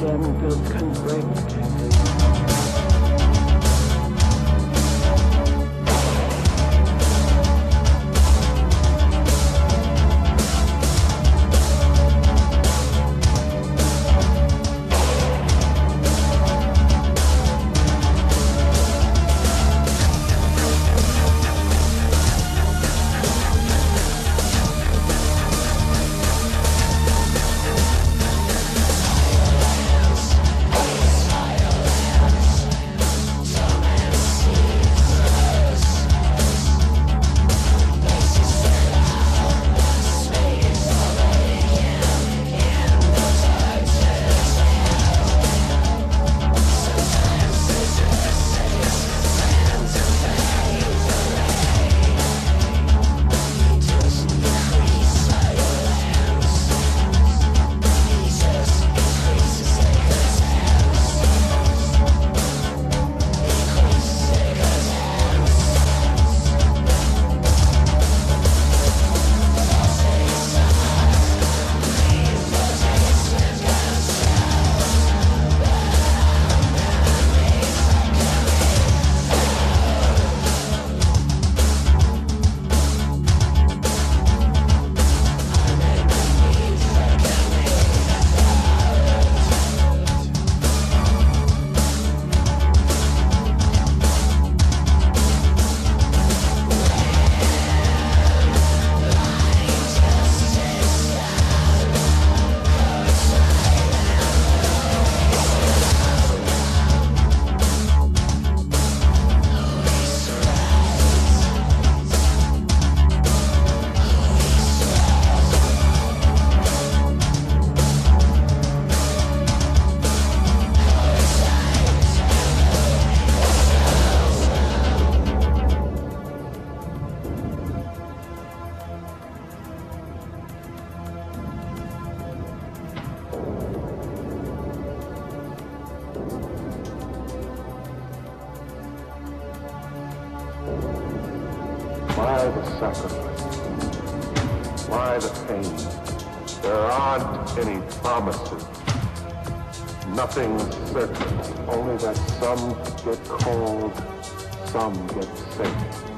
damn guilt can Why the sacrifice? Why the pain? There aren't any promises. Nothing certain. Only that some get cold, some get sick.